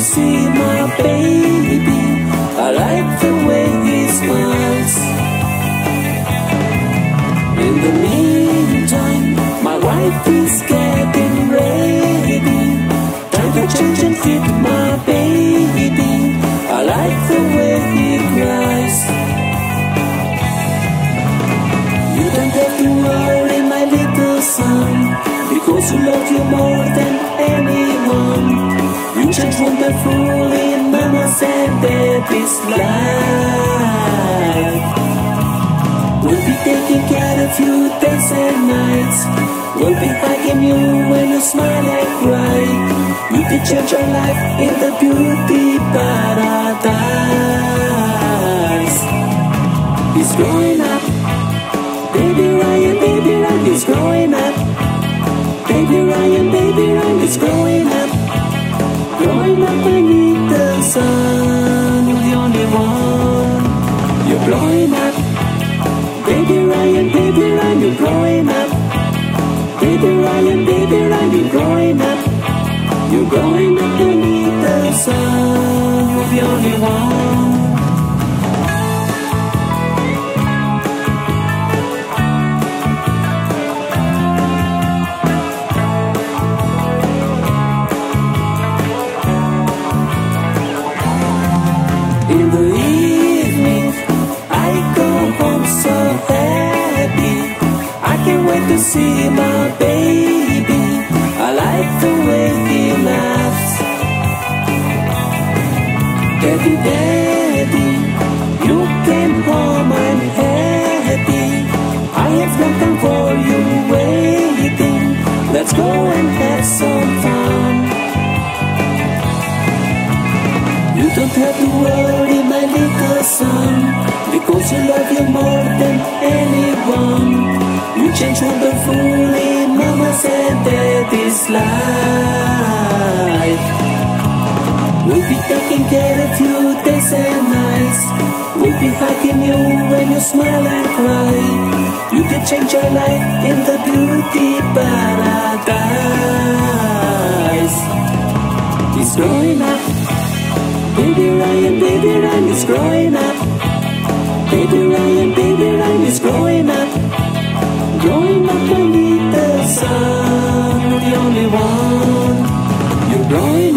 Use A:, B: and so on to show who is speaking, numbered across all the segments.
A: see my baby. I like the way he smiles. In the meantime, my wife is getting ready. Time to change and feed my baby. I like the way he cries. You don't have to worry, my little son, because you love you more than anyone. You change wonderfully in mama's and baby's life. We'll be taking care of you days and nights. We'll be hugging you when you smile and cry. You can change your life in the beauty paradise. It's growing up. Sun, you're the only one. You're growing up. Baby Ryan, baby Ryan, you're growing up. Baby Ryan, baby Ryan, you're growing up. You're growing up beneath the sun, you're the only one. See my baby. I like the way he laughs. Daddy, daddy, you came home, I'm happy. I have nothing for life. We'll be taking care of you days and nights. We'll be hugging you when you smile and cry. You can change your life in the beauty paradise. He's growing up. Baby Ryan, baby Ryan is growing up. Baby Ryan, baby Ryan is growing up. Growing up beneath the sun, You're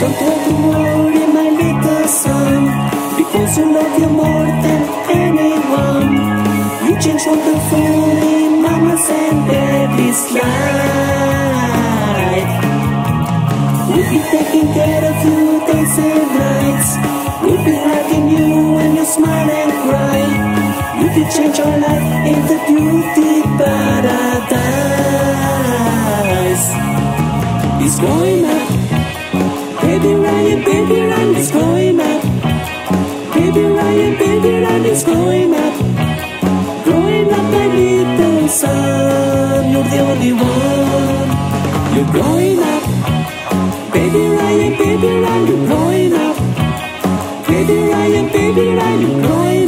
A: don't have to worry, my little son, because you love you more than anyone. Change wonderfully mama's and daddy's life. We'll be taking care of you days and nights. We'll be hugging you when you smile and cry. You can change your life in the beauty paradise. He's growing growing up. Baby Ryan, baby Ryan, you're growing up. Baby Ryan, baby Ryan, you're growing up.